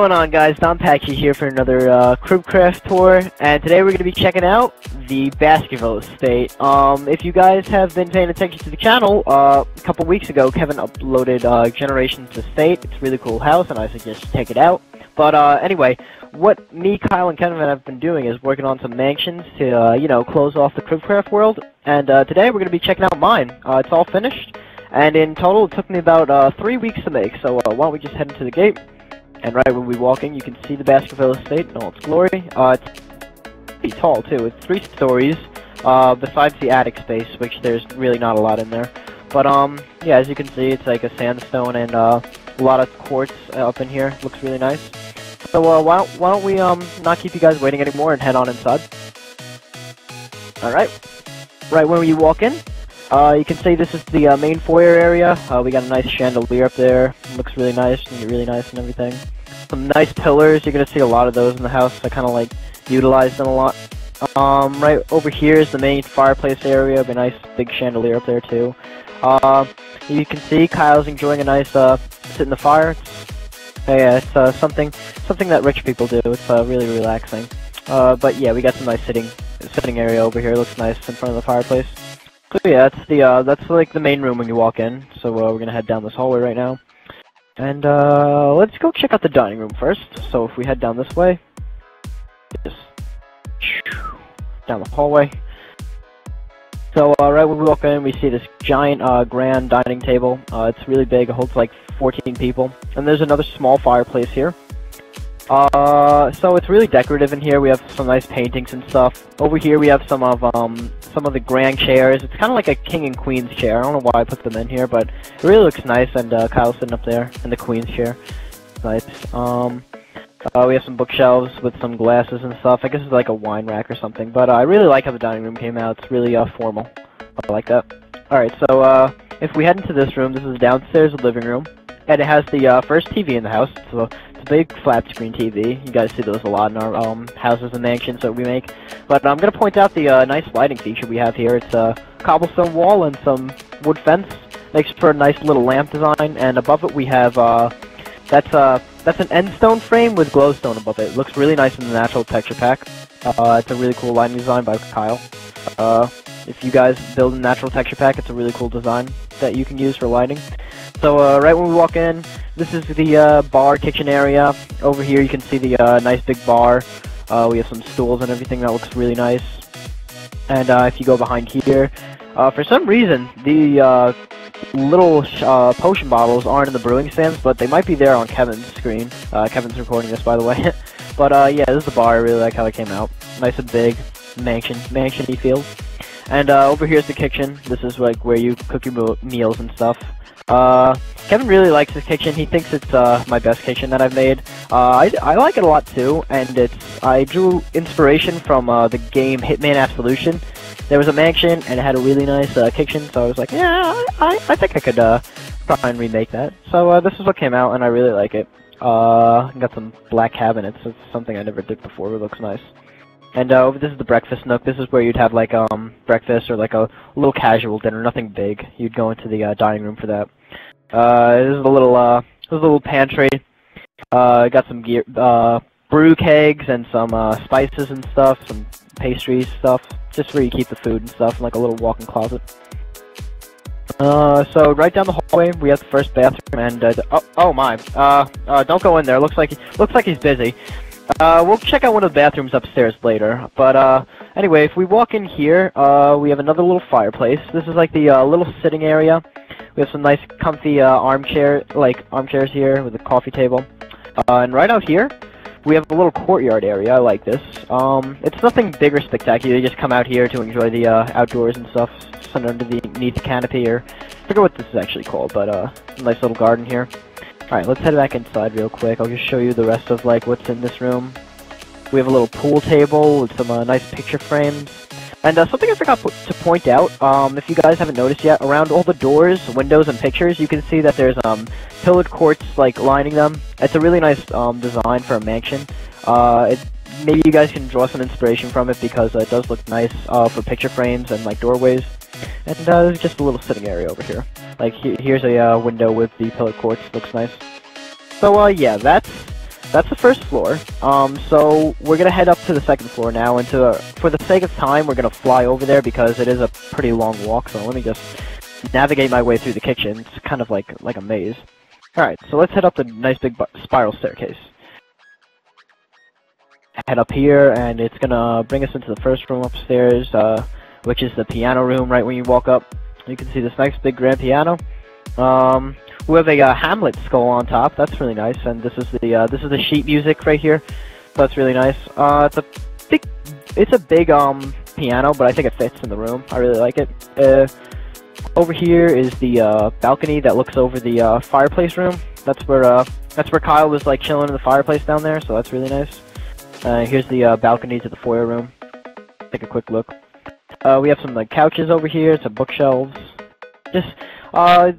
Going on guys, Donpachee here for another uh, Cribcraft tour, and today we're going to be checking out the Baskerville Estate. Um, if you guys have been paying attention to the channel, uh, a couple weeks ago Kevin uploaded uh, Generations Estate. It's a really cool house, and I suggest you check it out. But uh, anyway, what me, Kyle, and Kevin have been doing is working on some mansions to, uh, you know, close off the Cribcraft world, and uh, today we're going to be checking out mine. Uh, it's all finished, and in total it took me about uh, three weeks to make, so uh, why don't we just head into the gate. And right when we walk in, you can see the Baskerville Estate in all its glory. Uh, it's pretty tall, too. It's three stories, uh, besides the attic space, which there's really not a lot in there. But, um, yeah, as you can see, it's like a sandstone and, uh, a lot of quartz up in here. Looks really nice. So, uh, why don't, why don't we, um, not keep you guys waiting anymore and head on inside. Alright. Right when you walk in, uh, you can see this is the uh, main foyer area. Uh, we got a nice chandelier up there. looks really nice and really nice and everything. Some nice pillars. You're gonna see a lot of those in the house. I kind of like utilize them a lot. Um, right over here is the main fireplace area. A nice big chandelier up there too. Uh, you can see Kyle's enjoying a nice uh, sit in the fire. It's, yeah, it's uh, something something that rich people do. It's really relaxing. But yeah, we got some nice sitting sitting area over here. Looks nice in front of the fireplace. So yeah, that's the uh, that's like the main room when you walk in. So uh, we're gonna head down this hallway right now, and uh, let's go check out the dining room first. So if we head down this way, just down the hallway. So uh, right when we walk in, we see this giant uh, grand dining table. Uh, it's really big. It holds like 14 people, and there's another small fireplace here. Uh, so it's really decorative in here. We have some nice paintings and stuff. Over here we have some of um some of the grand chairs. It's kind of like a king and queen's chair. I don't know why I put them in here, but it really looks nice. And uh, Kyle's sitting up there in the queen's chair. Nice. Um, uh, we have some bookshelves with some glasses and stuff. I guess it's like a wine rack or something. But uh, I really like how the dining room came out. It's really uh, formal. I like that. Alright, so uh, if we head into this room, this is downstairs living room. And it has the uh, first TV in the house. So big flat screen TV. You guys see those a lot in our um, houses and mansions that we make. But I'm going to point out the uh, nice lighting feature we have here. It's a cobblestone wall and some wood fence. Makes for a nice little lamp design. And above it we have, uh, that's, uh, that's an end stone frame with glowstone above it. it. Looks really nice in the natural texture pack. Uh, it's a really cool lighting design by Kyle. Uh, if you guys build a natural texture pack, it's a really cool design that you can use for lighting. So uh, right when we walk in, this is the uh, bar kitchen area. Over here you can see the uh, nice big bar. Uh, we have some stools and everything that looks really nice. And uh, if you go behind here, uh, for some reason the little potion bottles aren't in the brewing stands, but they might be there on Kevin's screen. Kevin's recording this, by the way. but yeah, this is the bar. I really like how it came out. Nice and big, mansion, mansiony feel. And over here's the kitchen. This is like where you cook your meals and stuff. Uh, Kevin really likes this kitchen. He thinks it's uh, my best kitchen that I've made. Uh, I, I like it a lot too, and it's I drew inspiration from uh, the game Hitman Absolution. There was a mansion, and it had a really nice uh, kitchen, so I was like, yeah, I, I think I could uh, try and remake that. So uh, this is what came out, and I really like it. Uh, got some black cabinets. It's something I never did before. It looks nice. And uh, this is the breakfast nook. This is where you'd have like um breakfast or like a little casual dinner, nothing big. You'd go into the uh, dining room for that. Uh, this is a little uh, this is a little pantry. Uh, got some gear, uh, brew kegs and some uh, spices and stuff, some pastries stuff, just where you keep the food and stuff, like a little walk-in closet. Uh, so right down the hallway we have the first bathroom, and uh, oh, oh my, uh, uh, don't go in there. Looks like he, looks like he's busy. Uh, we'll check out one of the bathrooms upstairs later. But uh, anyway, if we walk in here, uh, we have another little fireplace. This is like the uh, little sitting area. We have some nice, comfy uh, armchair, like armchairs here with a coffee table. Uh, and right out here, we have a little courtyard area. I like this. Um, it's nothing big or spectacular. You just come out here to enjoy the uh, outdoors and stuff. Sit underneath the neat canopy, or I forget what this is actually called, but uh, nice little garden here. Alright, let's head back inside real quick. I'll just show you the rest of like what's in this room. We have a little pool table with some uh, nice picture frames. And uh, something I forgot to point out, um, if you guys haven't noticed yet, around all the doors, windows, and pictures, you can see that there's um, pillared quartz like lining them. It's a really nice um, design for a mansion. Uh, it, maybe you guys can draw some inspiration from it because uh, it does look nice uh, for picture frames and like doorways. And uh, there's just a little sitting area over here. Like he here's a uh, window with the pillar quartz. Looks nice. So yeah, that's that's the first floor. Um, so we're gonna head up to the second floor now, and to, for the sake of time, we're gonna fly over there because it is a pretty long walk. So let me just navigate my way through the kitchen. It's kind of like like a maze. All right, so let's head up the nice big spiral staircase. Head up here, and it's gonna bring us into the first room upstairs, uh, which is the piano room. Right when you walk up, you can see this nice big grand piano. Um, we have a uh, Hamlet skull on top. That's really nice. And this is the uh, this is the sheet music right here. That's really nice. Uh, it's a big it's a big um piano, but I think it fits in the room. I really like it. Uh, over here is the uh, balcony that looks over the uh, fireplace room. That's where uh, that's where Kyle was like chilling in the fireplace down there. So that's really nice. Uh, here's the uh, balcony to the foyer room. Take a quick look. Uh, we have some like couches over here, some bookshelves. Just uh,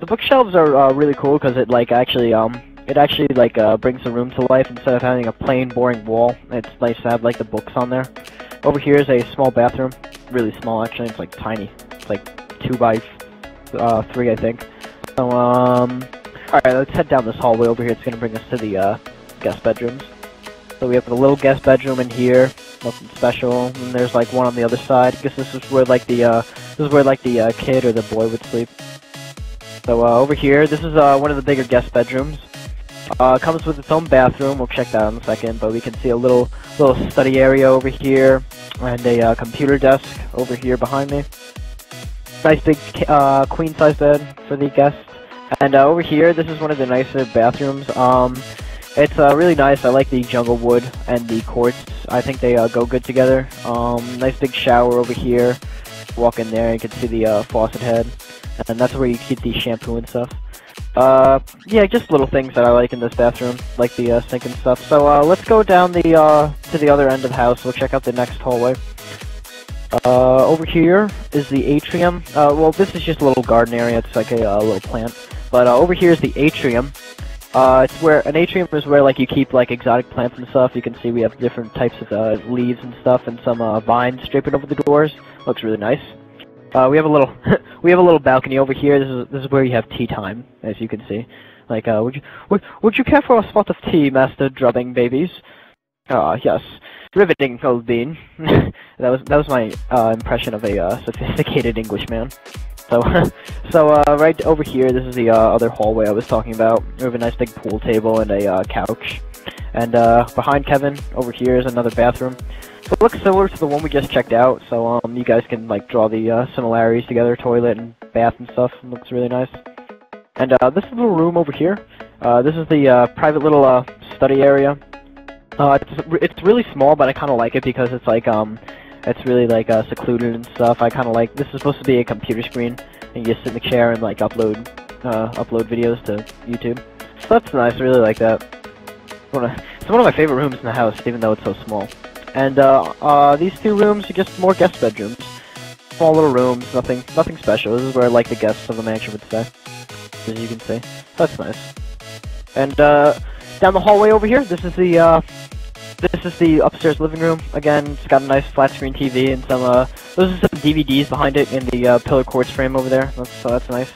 the bookshelves are uh, really cool because it like actually um it actually like uh, brings the room to life instead of having a plain boring wall. It's nice to have like the books on there. Over here is a small bathroom, really small actually. It's like tiny. It's like two by uh, three I think. So um, all right, let's head down this hallway over here. It's gonna bring us to the uh, guest bedrooms. So we have the little guest bedroom in here, nothing special. And there's like one on the other side. I guess this is where like the uh, this is where like the uh, kid or the boy would sleep. So uh, over here, this is uh, one of the bigger guest bedrooms. Uh, comes with its own bathroom. We'll check that out in a second. But we can see a little little study area over here and a uh, computer desk over here behind me. Nice big uh, queen size bed for the guests. And uh, over here, this is one of the nicer bathrooms. Um, it's really nice. I like the jungle wood and the quartz. I think they go good together. Um, nice big shower over here. Walk in there, you can see the faucet head and that's where you keep the shampoo and stuff. Uh, yeah, just little things that I like in this bathroom, like the uh, sink and stuff. So uh, let's go down the uh, to the other end of the house. We'll check out the next hallway. Uh, over here is the atrium. Uh, well, this is just a little garden area. It's like a uh, little plant. But uh, over here is the atrium. Uh, it's where an atrium is where like you keep like exotic plants and stuff. You can see we have different types of uh, leaves and stuff, and some uh, vines draping over the doors. Looks really nice. Uh, we have a little we have a little balcony over here. This is this is where you have tea time, as you can see. Like, uh, would you would would you care for a spot of tea, Master Drubbing babies? Ah, yes, riveting, old bean. that was that was my uh, impression of a uh, sophisticated Englishman. So, so uh, right over here, this is the uh, other hallway I was talking about. We have a nice big pool table and a uh, couch. And uh, behind Kevin, over here is another bathroom. It looks similar to the one we just checked out, so um, you guys can like draw the uh, similarities together, toilet and bath and stuff. It looks really nice. And uh, this little room over here, uh, this is the uh, private little uh, study area. Uh, it's it's really small, but I kind of like it because it's like um, it's really like uh, secluded and stuff. I kind of like this is supposed to be a computer screen, and you just sit in the chair and like upload uh, upload videos to YouTube. So that's nice. I really like that. It's one of my favorite rooms in the house, even though it's so small. And uh, uh, these two rooms are just more guest bedrooms. Small little rooms, nothing nothing special. This is where like the guests of the mansion would stay. As you can see. That's nice. And uh, down the hallway over here, this is the uh, this is the upstairs living room. Again, it's got a nice flat screen TV and some uh, those are some DVDs behind it in the uh, pillar quartz frame over there. That's, so that's nice.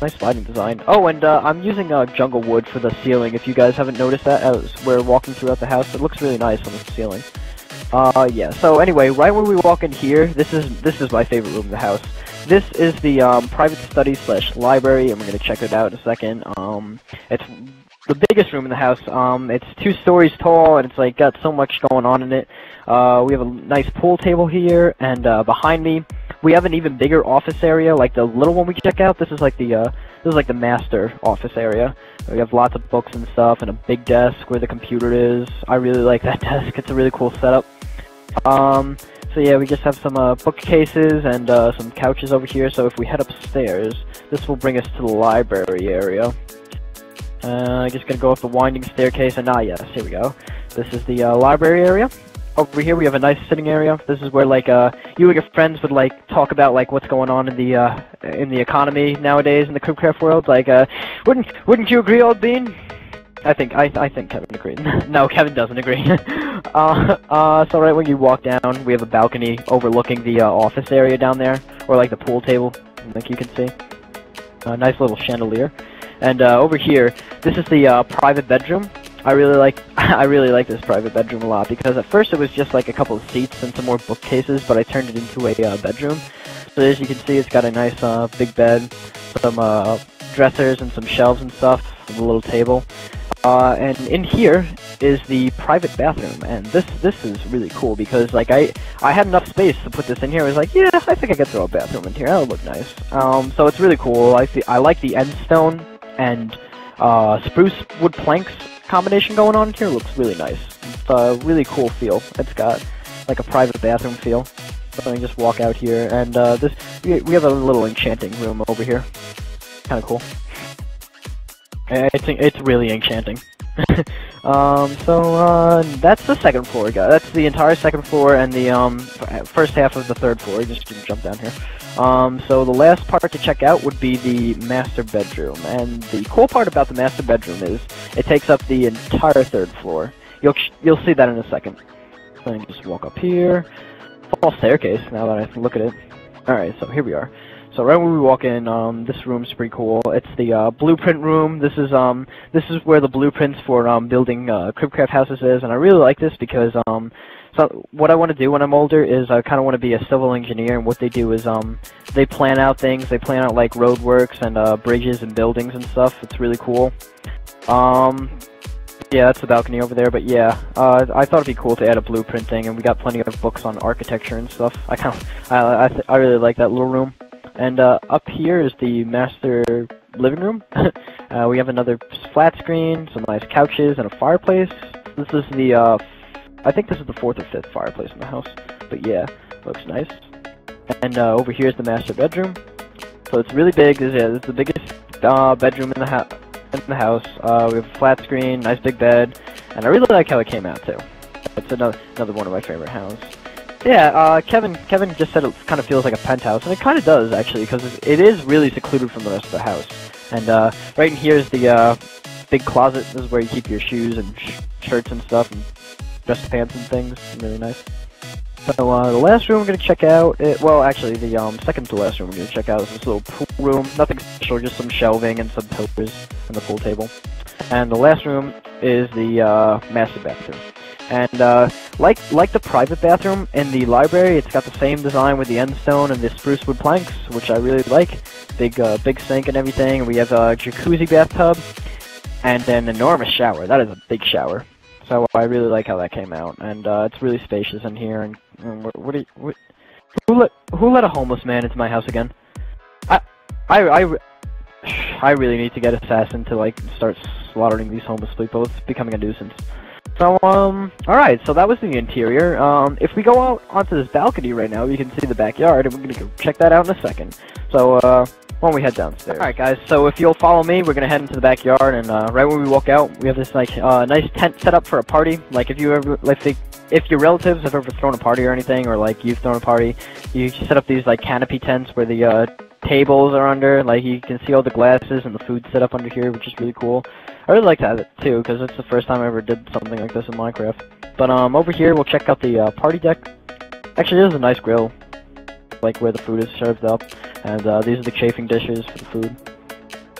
Nice lighting design. Oh, and uh, I'm using uh, jungle wood for the ceiling. If you guys haven't noticed that as we're walking throughout the house, it looks really nice on the ceiling. Uh, yeah. So anyway, right when we walk in here, this is this is my favorite room in the house. This is the um, private study slash library, and we're gonna check it out in a second. Um, it's the biggest room in the house. Um, it's two stories tall, and it's like got so much going on in it. Uh, we have a nice pool table here, and uh, behind me we have an even bigger office area, like the little one we check out. This is like the uh, this is like the master office area. We have lots of books and stuff, and a big desk where the computer is. I really like that desk. It's a really cool setup. Um, so yeah, we just have some uh, bookcases and uh, some couches over here. So if we head upstairs, this will bring us to the library area. Uh, I'm just gonna go up the winding staircase, and ah yes, here we go. This is the uh, library area over here we have a nice sitting area. This is where like uh you and your friends would like talk about like what's going on in the uh in the economy nowadays in the Cribcraft world. Like uh wouldn't wouldn't you agree, old bean? I think I I think Kevin agreed. no, Kevin doesn't agree. uh uh so right when you walk down, we have a balcony overlooking the uh, office area down there, or like the pool table, like you can see. A nice little chandelier. And uh, over here, this is the uh, private bedroom. I really like I really like this private bedroom a lot because at first it was just like a couple of seats and some more bookcases, but I turned it into a uh, bedroom. So as you can see, it's got a nice uh, big bed, some uh, dressers and some shelves and stuff, and a little table. Uh, and in here is the private bathroom, and this this is really cool because like I I had enough space to put this in here. I was like, yeah, I think I could throw a bathroom in here. That'll look nice. Um, so it's really cool. I see, I like the end stone and uh, spruce wood planks combination going on here. Looks really nice. It's a really cool feel. It's got like a private bathroom feel. So I can just walk out here, and uh, this we, have a little enchanting room over here. Kind of cool. It's it's really enchanting. um, so uh, that's the second floor, guys. That's the entire second floor and the um first half of the third floor. Just jump down here. Um, so the last part to check out would be the master bedroom, and the cool part about the master bedroom is it takes up the entire third floor. You'll you'll see that in a second. So just walk up here. Fall staircase. Now that I look at it. All right, so here we are. So right when we walk in, um, this room's pretty cool. It's the uh, blueprint room. This is um, this is where the blueprints for um, building uh, Cribcraft houses is, and I really like this because um, so what I want to do when I'm older is I kind of want to be a civil engineer, and what they do is um, they plan out things. They plan out like roadworks and uh, bridges and buildings and stuff. It's really cool. Um, yeah, that's the balcony over there. But yeah, uh, I thought it'd be cool to add a blueprinting, and we got plenty of books on architecture and stuff. I kind of, I, I, I really like that little room. And uh, up here is the master living room. uh, we have another flat screen, some nice couches, and a fireplace. This is the, uh, I think this is the fourth or fifth fireplace in the house. But yeah, looks nice. And uh, over here is the master bedroom. So it's really big. This, yeah, this is the biggest uh, bedroom in the, house. in the house. Uh, we have a flat screen, nice big bed, and I really like how it came out too. It's another another one of my favorite houses. Yeah, uh, Kevin. Kevin just said it kind of feels like a penthouse, and it kind of does actually, because it is really secluded from the rest of the house. And uh, right in here is the uh, big closet. This is where you keep your shoes and sh shirts and stuff, and dress pants and things. Really nice. So uh, the last room we're gonna check out. It, well, actually, the um, second to last room we're gonna check out is this little pool room. Nothing special, just some shelving and some pillars and the pool table. And the last room is the uh, master bathroom. And uh, like like the private bathroom in the library, it's got the same design with the end stone and the spruce wood planks, which I really like. Big uh, big sink and everything. We have a jacuzzi bathtub and an enormous shower. That is a big shower. So I really like how that came out, and uh, it's really spacious in here. And, and what, what, you, what, who let who let a homeless man into my house again? I I I. I really need to get Assassin to like start slaughtering these homeless people. It's becoming a nuisance. So, um, alright, so that was the interior. Um, if we go out onto this balcony right now, you can see the backyard, and we're gonna go check that out in a second. So, uh, why don't we head downstairs? Alright guys, so if you'll follow me, we're gonna head into the backyard, and, uh, right when we walk out, we have this, like, uh, nice tent set up for a party. Like, if you ever, like, if your relatives have ever thrown a party or anything, or, like, you've thrown a party, you set up these, like, canopy tents where the, uh, tables are under, like, you can see all the glasses and the food set up under here, which is really cool. I really like to have it too, because it's the first time I ever did something like this in Minecraft. But um, over here we'll check out the uh, party deck. Actually, there's a nice grill, like where the food is served up, and uh, these are the chafing dishes for the food.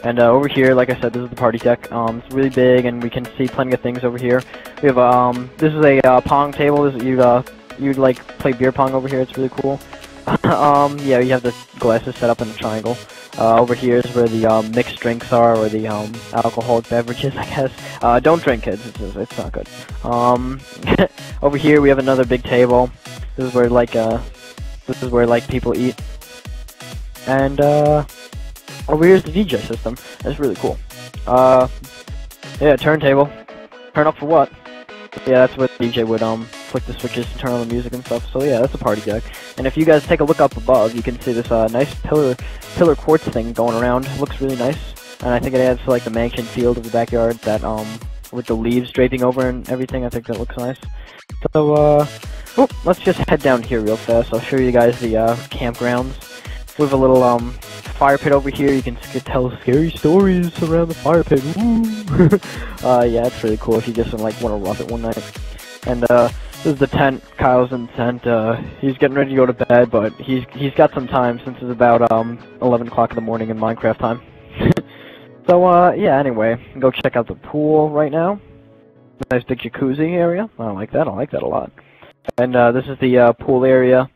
And uh, over here, like I said, this is the party deck. Um, it's really big, and we can see plenty of things over here. We have um, this is a uh, pong table. This you uh, you'd like play beer pong over here. It's really cool. um, yeah, you have the glasses set up in a triangle. Uh, over here is where the um, mixed drinks are, or the um, alcoholic beverages, I guess. Uh, don't drink, kids. It's, it's not good. Um, over here we have another big table. This is where like uh, this is where like people eat. And uh, over here is the DJ system. That's really cool. Uh, yeah, turntable. Turn up for what? Yeah, that's what DJ would um flick the switches to turn on the music and stuff. So yeah, that's a party deck. And if you guys take a look up above, you can see this uh, nice pillar pillar quartz thing going around. It looks really nice, and I think it adds to like the mansion field of the backyard. That um with the leaves draping over and everything. I think that looks nice. So uh, oh, let's just head down here real fast. I'll show you guys the uh, campgrounds. We have a little um fire pit over here. You can tell scary stories around the fire pit. uh, yeah, it's really cool if you just like want to rough it one night. And uh, this is the tent. Kyle's in the tent. Uh, he's getting ready to go to bed, but he's he's got some time since it's about um 11 o'clock in the morning in Minecraft time. So, uh, yeah, anyway, go check out the pool right now. Nice big jacuzzi area. I like that. I like that a lot. And, uh, this is the, uh, pool area.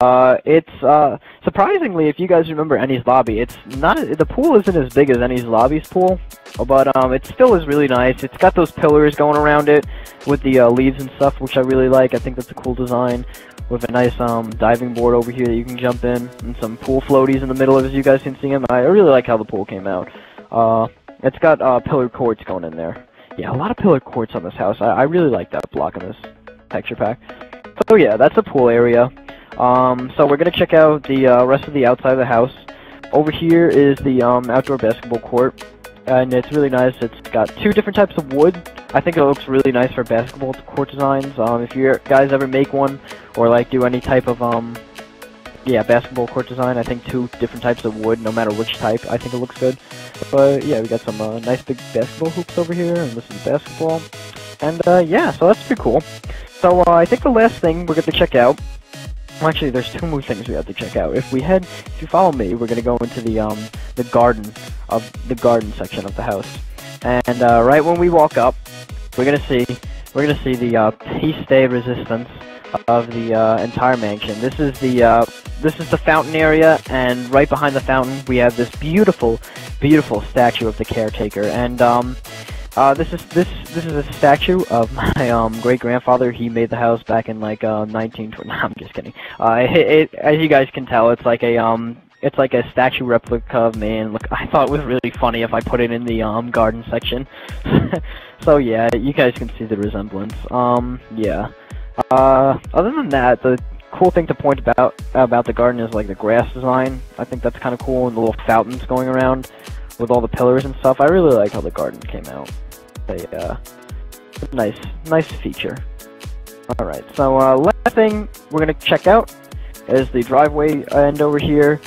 Uh, it's, uh, surprisingly, if you guys remember Enies Lobby, it's not, the pool isn't as big as Enies Lobby's pool, but, um, it still is really nice. It's got those pillars going around it with the, uh, leaves and stuff, which I really like. I think that's a cool design with a nice, um, diving board over here that you can jump in, and some pool floaties in the middle of it, as you guys can see them. I really like how the pool came out. Uh, it's got, uh, pillar quartz going in there. Yeah, a lot of pillar quartz on this house. I, I really like that block in this texture pack. So yeah, that's the pool area. Um, so we're gonna check out the uh, rest of the outside of the house. Over here is the um, outdoor basketball court, and it's really nice. It's got two different types of wood. I think it looks really nice for basketball court designs. Um, if you guys ever make one or like do any type of um, yeah, basketball court design, I think two different types of wood, no matter which type, I think it looks good. But yeah, we got some uh, nice big basketball hoops over here, and this is basketball. And uh, yeah, so that's pretty cool. So uh, I think the last thing we're going to check out well, actually, there's two more things we have to check out. If we head, if you follow me, we're gonna go into the um the garden of the garden section of the house, and uh, right when we walk up, we're gonna see we're gonna see the uh, piece de resistance of the uh, entire mansion. This is the uh, this is the fountain area, and right behind the fountain we have this beautiful, beautiful statue of the caretaker. And um, uh, this is this this is a statue of my um great grandfather. He made the house back in like uh 1920. No, I'm just kidding. Uh, it, it, as you guys can tell, it's like a um it's like a statue replica of me. And look, I thought it was really funny if I put it in the um garden section. so yeah, you guys can see the resemblance. Um yeah. Uh, other than that, the cool thing to point about about the garden is like the grass design. I think that's kind of cool, and the little fountains going around with all the pillars and stuff. I really like how the garden came out a uh, nice, nice feature. Alright, so uh, last thing we're going to check out is the driveway end over here.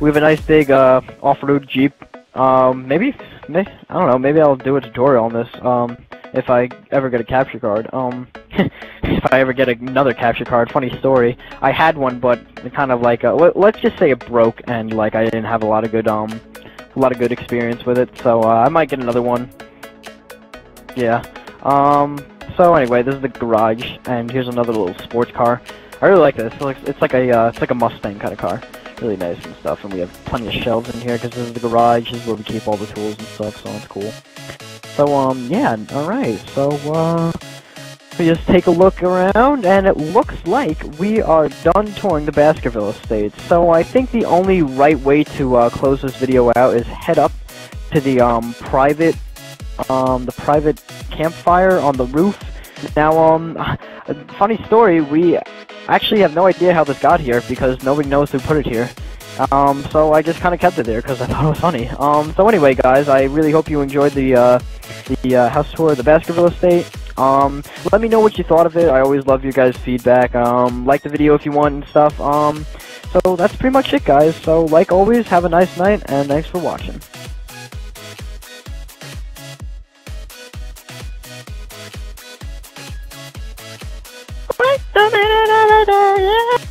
We have a nice big uh, off-road Jeep. Um, maybe, maybe, I don't know, maybe I'll do a tutorial on this um, if I ever get a capture card. Um, if I ever get another capture card, funny story. I had one, but kind of like, uh, let's just say it broke and like I didn't have a lot of good, um, a lot of good experience with it. So uh, I might get another one yeah. Um, so anyway, this is the garage, and here's another little sports car. I really like this. It's like a uh, it's like a Mustang kind of car. Really nice and stuff. And we have plenty of shelves in here because this is the garage. This is where we keep all the tools and stuff. So it's cool. So um, yeah. All right. So uh, we just take a look around, and it looks like we are done touring the Baskerville estate. So I think the only right way to uh, close this video out is head up to the um private um, the private campfire on the roof. Now, um, funny story, we actually have no idea how this got here because nobody knows who put it here. Um, so I just kind of kept it there because I thought it was funny. Um, so anyway, guys, I really hope you enjoyed the, uh, the, uh, house tour of the Baskerville Estate. Um, let me know what you thought of it. I always love your guys' feedback. Um, like the video if you want and stuff. Um, so that's pretty much it, guys. So, like always, have a nice night, and thanks for watching. Yeah.